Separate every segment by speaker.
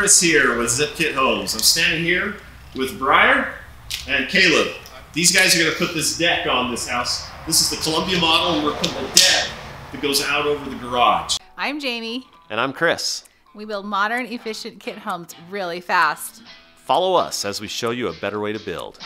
Speaker 1: Chris here with Zip Kit Homes. I'm standing here with Briar and Caleb. These guys are going to put this deck on this house. This is the Columbia model, and we're putting a deck that goes out over the garage.
Speaker 2: I'm Jamie.
Speaker 3: And I'm Chris.
Speaker 2: We build modern, efficient kit homes really fast.
Speaker 3: Follow us as we show you a better way to build.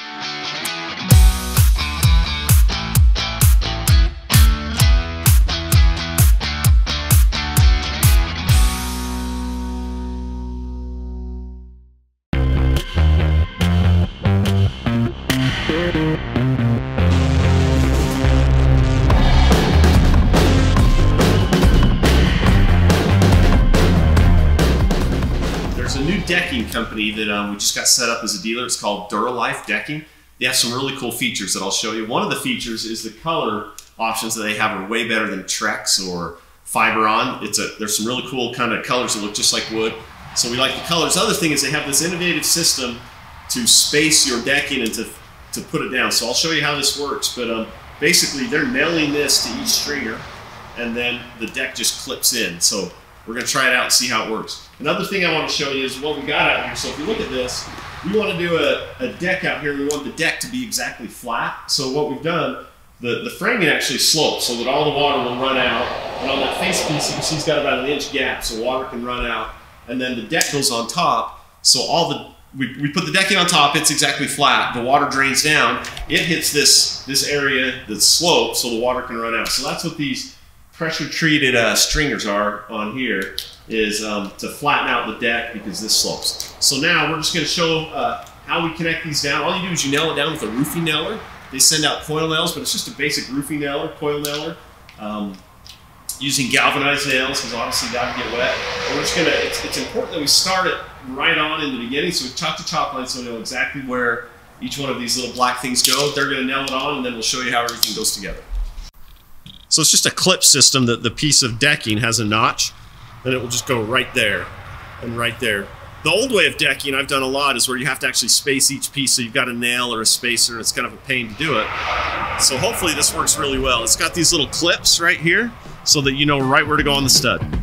Speaker 1: Decking company that um, we just got set up as a dealer. It's called Duralife Decking. They have some really cool features that I'll show you. One of the features is the color options that they have are way better than Trex or Fiberon. It's a there's some really cool kind of colors that look just like wood. So we like the colors. The other thing is they have this innovative system to space your decking and to, to put it down. So I'll show you how this works. But um, basically they're nailing this to each stringer and then the deck just clips in. So we're gonna try it out and see how it works. Another thing I want to show you is what we got out here. So if you look at this, we want to do a, a deck out here. We want the deck to be exactly flat. So what we've done, the, the framing actually slopes so that all the water will run out. And on that face piece, you can see it's got about an inch gap so water can run out. And then the deck goes on top. So all the, we, we put the decking on top, it's exactly flat. The water drains down. It hits this, this area that's sloped so the water can run out. So that's what these pressure treated uh, stringers are on here is um, to flatten out the deck because this slopes. So now we're just going to show uh, how we connect these down. All you do is you nail it down with a roofing nailer. They send out coil nails, but it's just a basic roofing nailer, coil nailer, um, using galvanized nails because obviously that can get wet. We're just to, it's, it's important that we start it right on in the beginning so we chop the chalk line so we know exactly where each one of these little black things go. They're going to nail it on and then we'll show you how everything goes together. So it's just a clip system that the piece of decking has a notch, and it will just go right there and right there. The old way of decking I've done a lot is where you have to actually space each piece, so you've got a nail or a spacer, and it's kind of a pain to do it. So hopefully this works really well. It's got these little clips right here, so that you know right where to go on the stud.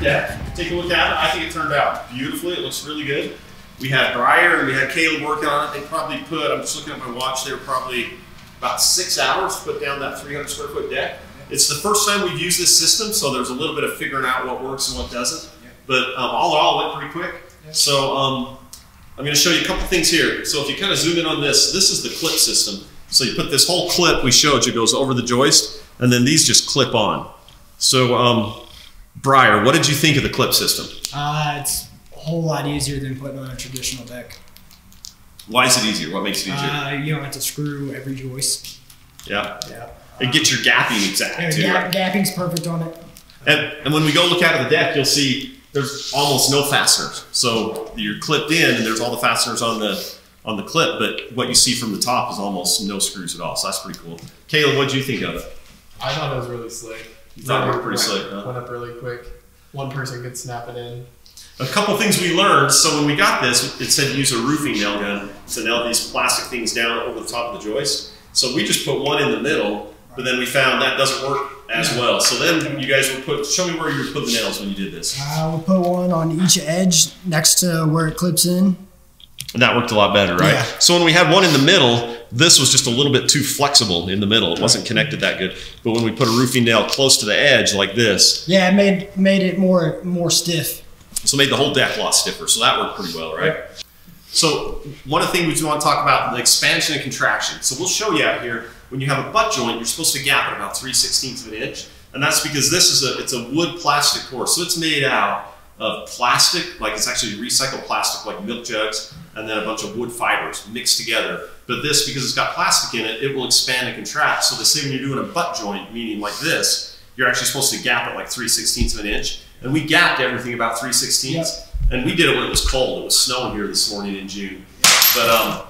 Speaker 1: Deck. Take a look at it. I think it turned out beautifully. It looks really good. We had Briar and we had Caleb working on it. They probably put, I'm just looking at my watch, they were probably about six hours put down that 300 square foot deck. It's the first time we've used this system, so there's a little bit of figuring out what works and what doesn't. But um, all in all, it went pretty quick. So um, I'm going to show you a couple things here. So if you kind of zoom in on this, this is the clip system. So you put this whole clip we showed you goes over the joist, and then these just clip on. So um, Briar, what did you think of the clip system?
Speaker 4: Uh, it's a whole lot easier than putting on a traditional deck.
Speaker 1: Why is it easier? What makes it easier?
Speaker 4: Uh, you don't have to screw every joist.
Speaker 1: yeah.
Speaker 4: Yeah.
Speaker 1: And gets your gapping exact
Speaker 4: Yeah,
Speaker 1: too.
Speaker 4: gap,
Speaker 1: right?
Speaker 4: gapping's perfect on it.
Speaker 1: And, and when we go look out of the deck, you'll see there's almost no fasteners. So you're clipped in, and there's all the fasteners on the on the clip. But what you see from the top is almost no screws at all. So that's pretty cool. Caleb, what do you think of it?
Speaker 5: I thought it was really slick.
Speaker 1: You thought it
Speaker 5: Went-
Speaker 1: worked pretty
Speaker 5: went-
Speaker 1: slick, huh?
Speaker 5: Went up really quick. One person could snap it in.
Speaker 1: A couple things we learned. So when we got this, it said use a roofing nail gun to nail these plastic things down over the top of the joist. So we just put one in the middle, but then we found that doesn't work as well. So then you guys would put. Show me where you would put the nails when you did this.
Speaker 4: Uh, we'll put one on each edge next to where it clips in.
Speaker 1: And that worked a lot better, right?
Speaker 4: Yeah.
Speaker 1: So when we had one in the middle, this was just a little bit too flexible in the middle. It wasn't connected that good. But when we put a roofing nail close to the edge like this,
Speaker 4: Yeah, it made made it more more stiff.
Speaker 1: so made the whole deck a lot stiffer. So that worked pretty well, right? So one of the things we do want to talk about the expansion and contraction. So we'll show you out here when you have a butt joint, you're supposed to gap it about 3 16ths of an inch. And that's because this is a it's a wood plastic core. So it's made out of plastic, like it's actually recycled plastic like milk jugs, and then a bunch of wood fibers mixed together. But this, because it's got plastic in it, it will expand and contract. So they say when you're doing a butt joint, meaning like this, you're actually supposed to gap it like 3 16ths of an inch. And we gapped everything about 3 16ths.
Speaker 4: Yep.
Speaker 1: And we did it when it was cold. It was snowing here this morning in June. But um,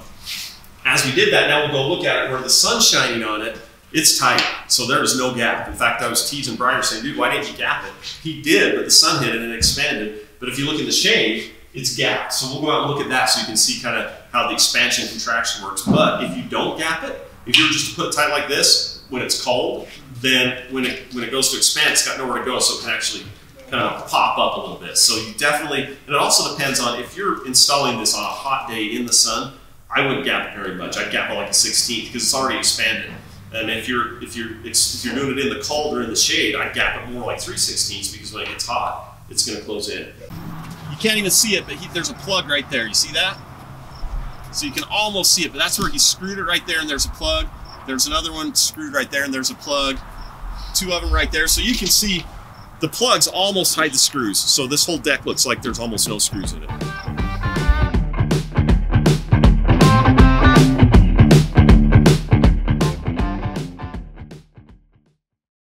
Speaker 1: as we did that, now we'll go look at it where the sun's shining on it. It's tight, so there was no gap. In fact, I was teasing Briar saying, "Dude, why didn't you gap it?" He did, but the sun hit it and it expanded. But if you look in the shade, it's gapped. So we'll go out and look at that so you can see kind of how the expansion and contraction works. But if you don't gap it, if you were just to put it tight like this when it's cold, then when it when it goes to expand, it's got nowhere to go, so it can actually kind of pop up a little bit. So you definitely, and it also depends on if you're installing this on a hot day in the sun. I wouldn't gap it very much. I'd gap it like a 16th because it's already expanded. And if you're if you're if you're doing it in the cold or in the shade, I'd gap it more like 3 16ths because when it gets hot, it's going to close in. You can't even see it, but he, there's a plug right there. You see that? So you can almost see it, but that's where he screwed it right there, and there's a plug. There's another one screwed right there, and there's a plug. Two of them right there. So you can see the plugs almost hide the screws. So this whole deck looks like there's almost no screws in it.